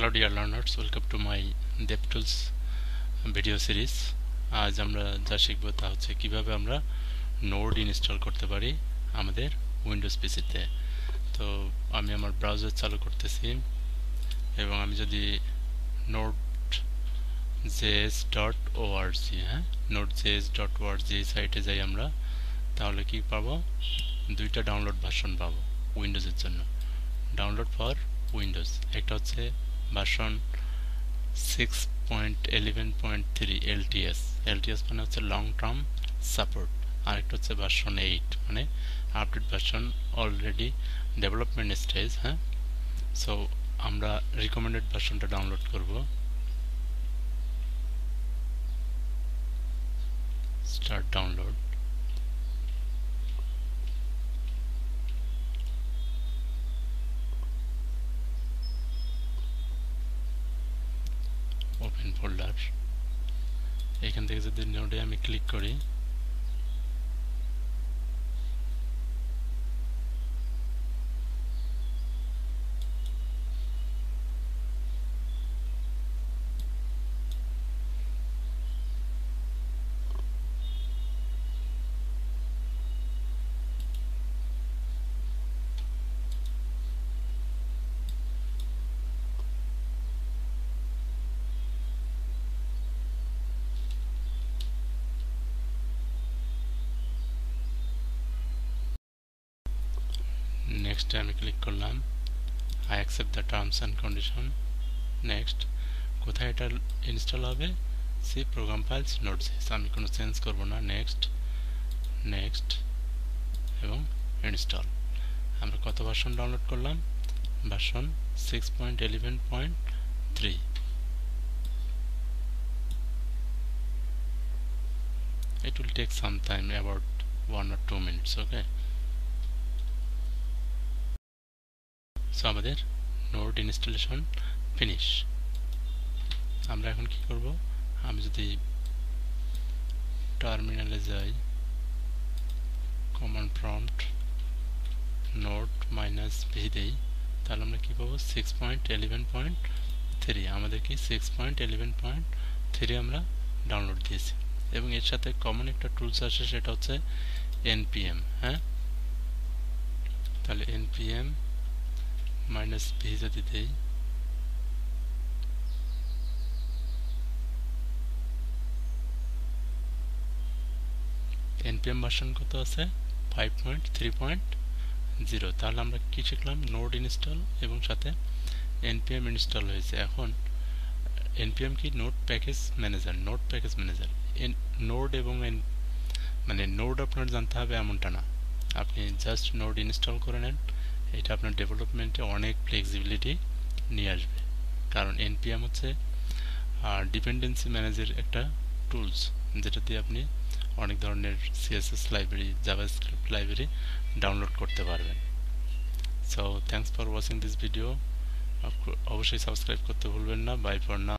Hello dear learners welcome to my DevTools video series আজ আমরা যা শিখব তা হচ্ছে কীভাবে আমরা নোড ইনস্টল করতে পারি আমাদের উইন্ডোজ পিসিতে তো আমি আমার ব্রাউজার চালু করতেছি এবং আমি যদি নোড জেএস ডট ওআরজি হ্যাঁ? নোট জেএস ডট ওআরজি সাইটে যাই আমরা, তাহলে কি পাবো? দুইটা ডাউনলোড ভার্সন পাবো উইন্ডোজের জন্য। ডাউনলোড ফর উইন্ডোজ একটা হচ্ছে version six point eleven point three LTS LTS মানে হচ্ছে লং টার্ম সাপোর্ট আরেকটা হচ্ছে ভার্সন এইট মানে update version already development stage হ্যাঁ? সো আমরা রিকমেন্ডেড ভার্সনটা ডাউনলোড করব। স্টার্ট ডাউনলোড ফোল্ডার এখান থেকে যদি নোডে আমি ক্লিক করি নেক্সটে আমি ক্লিক করলাম। I accept the terms and condition next কোথায় এটা ইনস্টল হবে? সি প্রোগ্রাম ফাইলস নোটস আমি কোনো চেঞ্জ করব না। নেক্সট নেক্সট এবং ইনস্টল আমরা কত ভার্সন ডাউনলোড করলাম? Version six point eleven point three it will take some time, about one or two minutes, okay? So আমাদের নোট ইনস্টলেশন ফিনিশ আমরা এখন কি করব? আমি যদি টার্মিনালে যাই command prompt node minus V দেই, তাহলে আমরা কী পাবো? Six point eleven point three আমাদের কি six point eleven point three আমরা ডাউনলোড দিয়েছি। এবং এর সাথে কমন একটা টুলস আসে, সেটা হচ্ছে এনপিএম হ্যাঁ তাহলে এনপিএম ভি যদি দেই এনপিএম ভার্সন কত আছে? Five point three point zero তাহলে আমরা কী শিখলাম? নোড ইনস্টল এবং সাথে এনপিএম ইনস্টল হয়েছে। এখন এনপিএম কি? Node package manager node package manager node এবং মানে নোড আপনার জানতে হবে এমনটা না। আপনি জাস্ট নোড ইনস্টল করে নেন। এটা আপনার ডেভেলপমেন্টে অনেক ফ্লেক্সিবিলিটি নিয়ে আসবে। কারণ এনপিএম হচ্ছে ডিপেন্ডেন্সি ম্যানেজের একটা টুলস যেটা দিয়ে আপনি অনেক ধরনের CSS library JavaScript library download করতে পারবেন। So thanks for watching this video অবশ্যই সাবস্ক্রাইব করতে ভুলবেন না। বাই ফর না